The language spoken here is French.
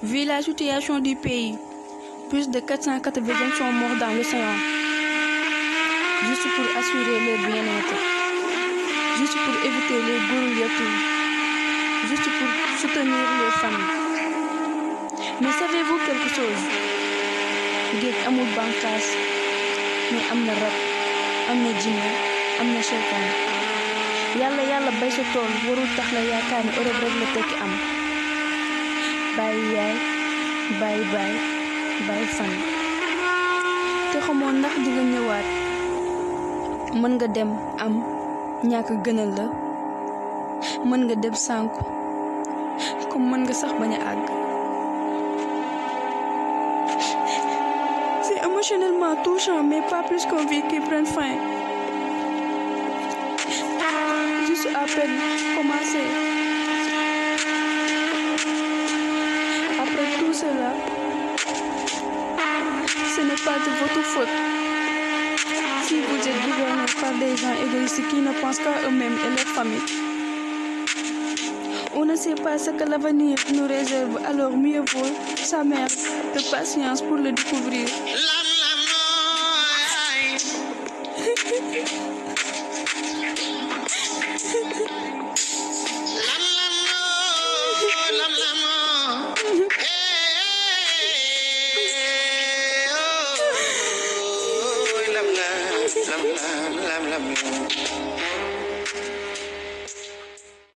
Vu la situation du pays, plus de 480 jeunes sont morts dans l'océan, juste pour assurer leur bien-être, juste pour éviter les gourous juste pour soutenir leurs familles. Mais savez-vous quelque chose? Géej amul bànqaas. Mais am na rab bay sa tool warul tax la am bàyyi yaay. Bàyyi baay bàyyi fan. Te xamoon ndax di nga ñëwaat. Mën nga dem am ñàkk gënal la. Mën nga dem sànku. Comme mën nga sax bañ a àgg. C'est émotionnellement touchant mais pas plus qu'une vie qui prend fin. Juste à peine commencé pas de votre faute si vous êtes gouverné par des gens égoïstes qui ne pensent qu'à eux-mêmes et leur famille on ne sait pas ce que l'avenir nous réserve, alors mieux vaut sa mère de patience pour le découvrir. Lam lam lam lam lam